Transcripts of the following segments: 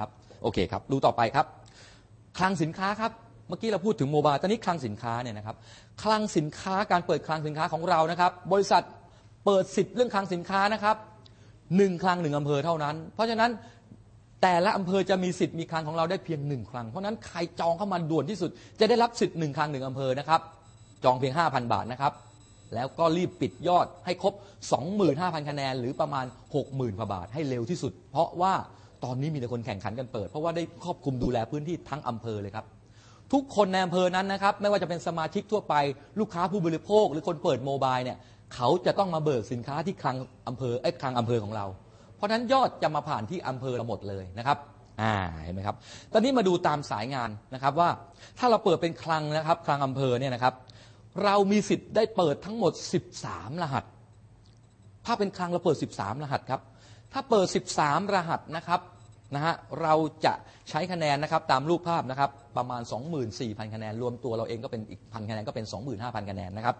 นะครับ โอเคครับ ดูต่อไปครับ คลังสินค้าครับ เมื่อกี้เราพูดถึงโมบาย ตอนนี้คลังสินค้าเนี่ยนะครับ คลังสินค้าการเปิดคลังสินค้าของเรานะครับ บริษัทเปิดสิทธิ์เรื่องคลังสินค้านะครับหนึ่งคลังหนึ่งอำเภอเท่านั้น เพราะฉะนั้นแต่ละอำเภอจะมีสิทธิ์มีคลังของเราได้เพียงหนึ่งคลัง เพราะนั้นใครจองเข้ามาด่วนที่สุด จะได้รับสิทธิ์หนึ่งคลังหนึ่งอำเภอนะครับ จองเพียง 5,000 บาทนะครับ แล้วก็รีบปิดยอดให้ครบ 25,000 คะแนน หรือประมาณ 60,000กว่าบาทให้เร็วที่สุด เพราะว่า ตอนนี้มีแต่คนแข่งขันกันเปิด เพราะว่าได้ครอบคลุมดูแลพื้นที่ทั้งอำเภอเลยครับ ทุกคนในอำเภอนั้นนะครับ ไม่ว่าจะเป็นสมาชิกทั่วไปลูกค้าผู้บริโภค หรือคนเปิดโมบายเนี่ยเขาจะต้องมาเบิกสินค้าที่คลังอำเภอไอ้คลังอำเภอของเรา เพราะฉะนั้นยอดจะมาผ่านที่อำเภอเราหมดเลยนะครับอ่าเห็นไหมครับ ตอนนี้มาดูตามสายงานนะครับว่าถ้าเราเปิดเป็นคลังนะครับ คลังอำเภอเนี่ยนะครับ เรามีสิทธิ์ได้เปิดทั้งหมด 13 รหัส ถ้าเป็นคลังเราเปิด 13 รหัสครับ ถ้าเปิด 13 รหัสนะครับนะฮะเราจะใช้คะแนนนะครับตามรูปภาพนะครับประมาณ 24,000 คะแนน รวมตัวเราเองก็เป็นอีกพันคะแนนก็เป็น 25,000 คะแนนนะครับ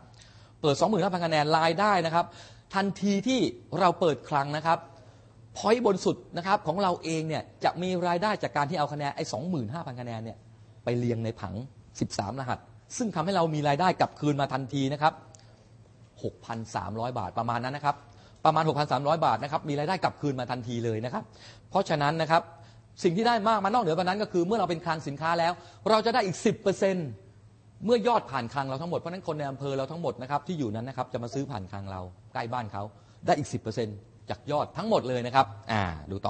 เปิด 25,000 คะแนนรายได้นะครับ ทันทีที่เราเปิดคลังนะครับพอยต์บนสุดนะครับของเราเองเนี่ยจะมีรายได้จากการที่เอาคะแนนไอ้25,000 คะแนนเนี่ยไปเรียงในผัง 13 รหัส ซึ่งทำให้เรามีรายได้กลับคืนมาทันทีนะครับ 6,300 บาทประมาณนั้นนะครับ ประมาณ 6,300 บาทนะครับมีรายได้กลับคืนมาทันทีเลยนะครับ เพราะฉะนั้นนะครับสิ่งที่ได้มากมานอกเหนือจานั้นก็คือเมื่อเราเป็นคลังสินค้าแล้ว เราจะได้อีก 10%เมื่อยอดผ่านคลังเราทั้งหมดเพราะฉะนั้นคนในอำเภอเราทั้งหมดนะครับที่อยู่นั้นนะครับจะมาซื้อผ่านคลังเราใกล้บ้านเขาได้อีก 10%จากยอดทั้งหมดเลยนะครับอ่าดูต่อ